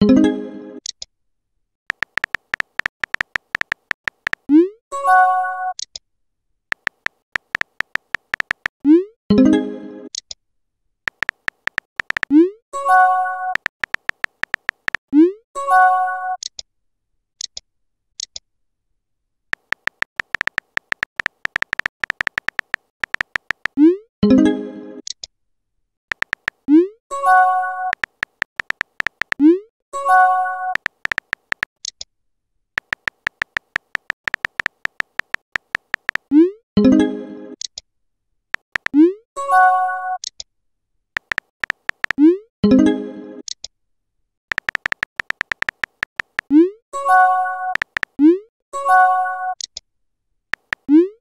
you